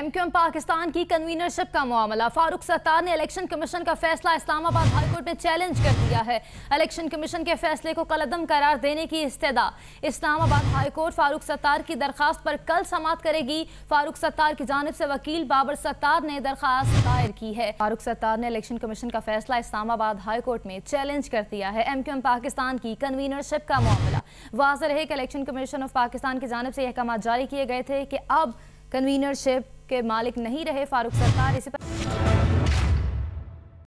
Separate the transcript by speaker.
Speaker 1: MQM Pakistan की convenership का मामला। फारूक सत्तार ने इलेक्शन कमीशन का फैसला इस्लामाबाद हाईकोर्ट में चैलेंज कर दिया है। इलेक्शन कमीशन के फैसले को कलदम करार देने की इस्तदा। इस्लामाबाद हाईकोर्ट फारूक सत्तार की दरखास्त पर कल समात करेगी। फारूक सत्तार की जानब से वकील बाबर सत्तार ने दरखास्त दायर की है। फारूक सत्तार ने इलेक्शन कमीशन का फैसला इस्लामाबाद हाईकोर्ट में चैलेंज कर दिया है। एम पाकिस्तान की कन्वीनरशिप का मामला। वाज रहे कि इलेक्शन कमीशन ऑफ़ पाकिस्तान की जानब से अहकाम जारी किए गए थे कि अब कन्वीनरशिप के मालिक नहीं रहे फारूक सरकार इसी पर